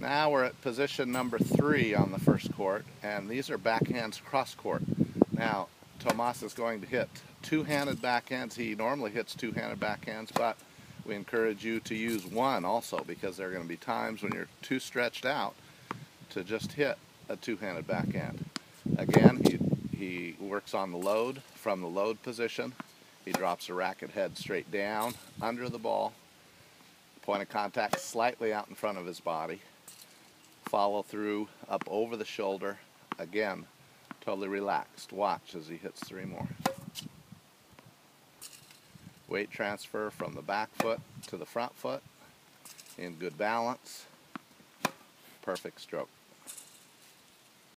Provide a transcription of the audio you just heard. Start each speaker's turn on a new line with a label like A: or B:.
A: Now we're at position number three on the first court, and these are backhands cross court. Now, Thomas is going to hit two-handed backhands. He normally hits two-handed backhands, but we encourage you to use one also because there are going to be times when you're too stretched out to just hit a two-handed backhand. Again, he, he works on the load from the load position. He drops a racket head straight down under the ball. Point of contact slightly out in front of his body follow through up over the shoulder. Again, totally relaxed. Watch as he hits three more. Weight transfer from the back foot to the front foot in good balance. Perfect stroke.